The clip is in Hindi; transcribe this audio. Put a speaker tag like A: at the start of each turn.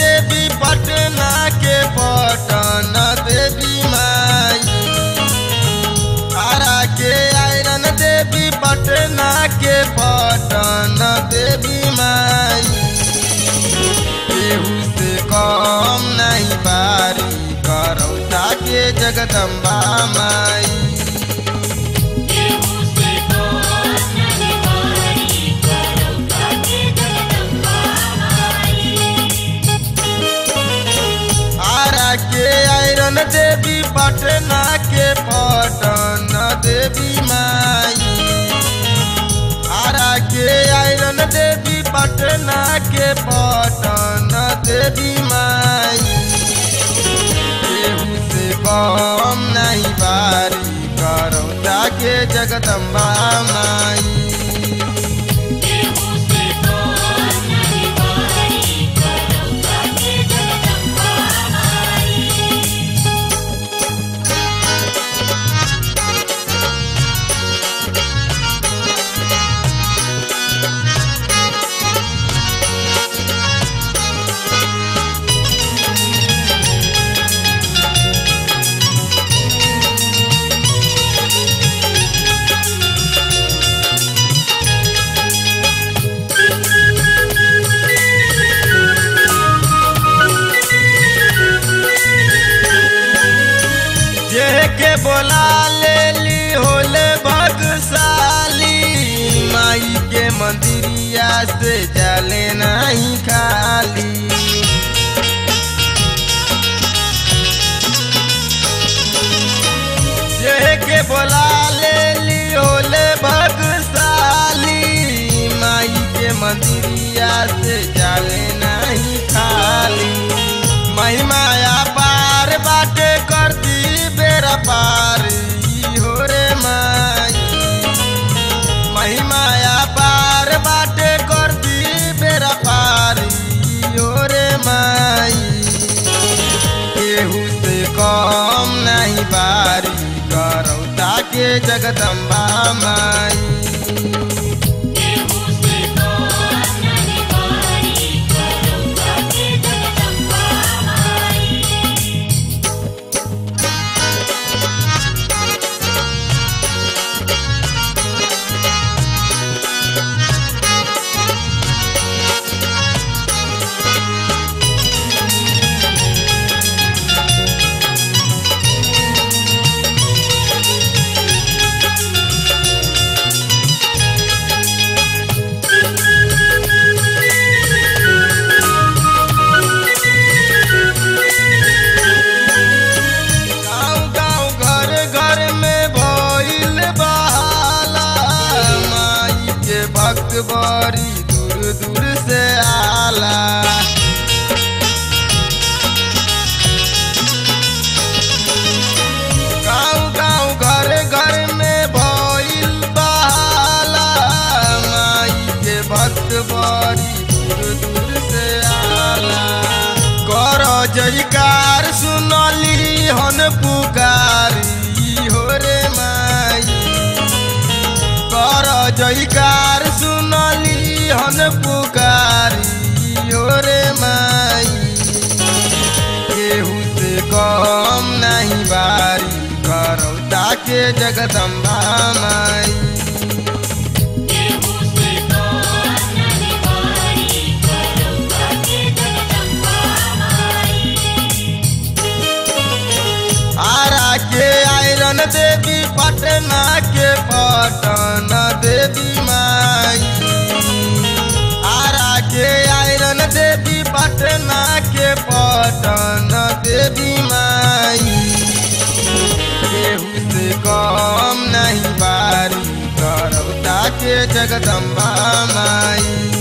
A: देवी पटना के पटना देवी माई। तारा के आयरन देवी पटना के पटना देवी माई। केहू से कम नहीं बारी करौता के जगदम्बा।
B: आयरन देवी पटना के
A: पटन देवी माई। आरा के आयरन देवी पटना के पटन देवी माई। केहू से कम नहीं बारी करौता के जगदम्बा माई।
B: के बोला ले ली होले भगसाली माई
A: के मंदिरिया से जाले नहीं खाली। जगदम्बा बड़ी दूर दूर से आला। गाँव गाँव घर घर में माई के बड़ी दूर दूर से आला। कर जयकार सुनली हन पुकारी हो रे माई। कर जयकार हन पुकारी हो माई? केहू से कम नहीं बारी करौता के जगदम्बा माई। आरा के आयरन देवी, पटना के पटन। पटना के पटन देवी माई केहू से कम नहीं बारी करौता के जगदम्बा माई।